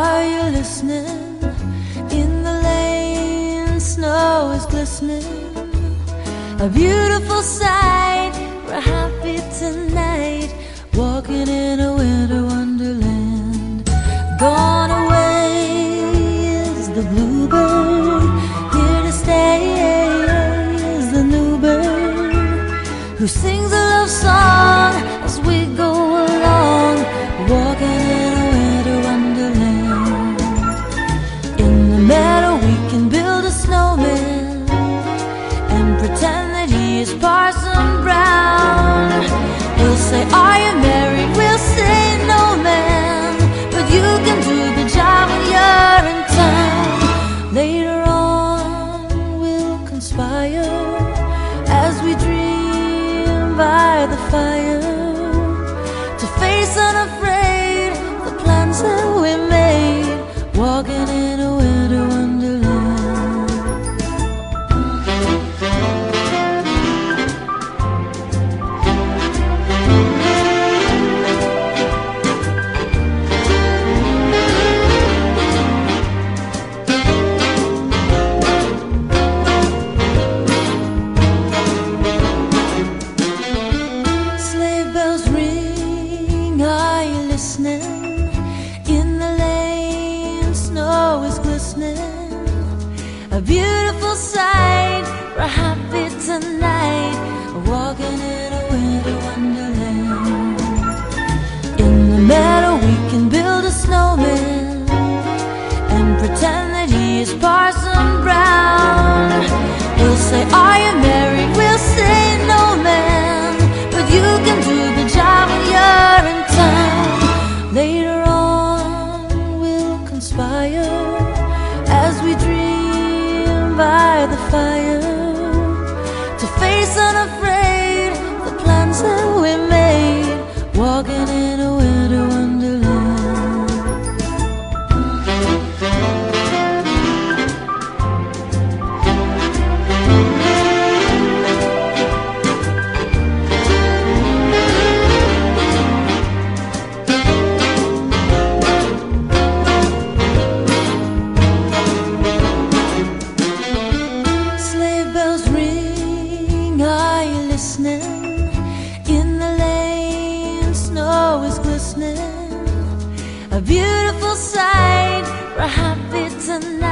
Are you listening? In the lane, snow is glistening. A beautiful sight. We're happy tonight, walking in a winter wonderland. Gone away is the bluebird. Here to stay is the new bird who sings a love song. By listening? In the lane, snow is glistening. A beautiful sight, we'll as we dream by the fire. To face unafraid A beautiful sight. We're happy tonight.